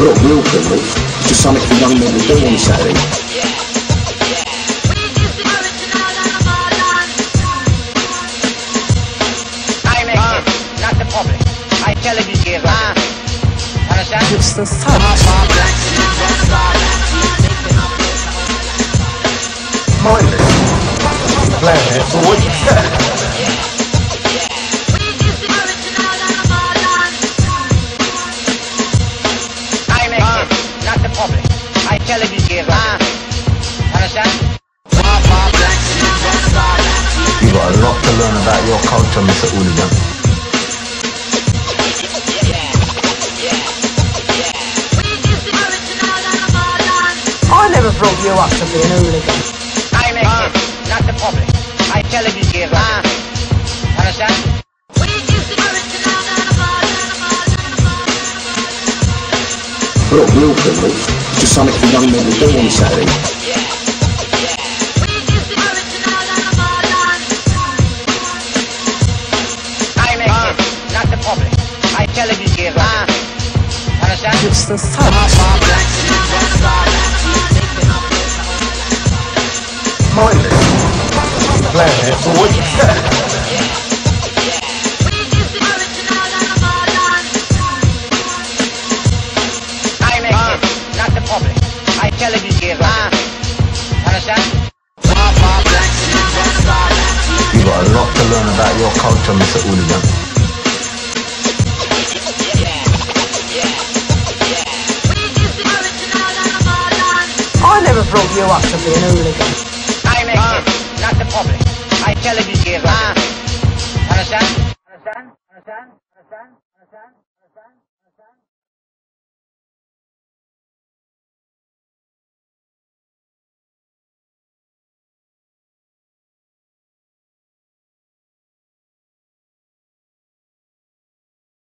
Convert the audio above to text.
Young men to not the public. I tell it you give up. Understand? It's the sound. Mindless. For what got a lot to learn about your culture, Mr. Hooligan. I never brought you up to be an hooligan. I make it, not the public. I tell it you give up. Understand? We're not real criminals, just something for young men to do on Saturday. Playing it for what you said. I make it, not the. Understand? You got a lot to learn about your culture, Mr. Hooligan. I never brought you up to be an hooligan. I make it, not the public. I tell it you up. Understand?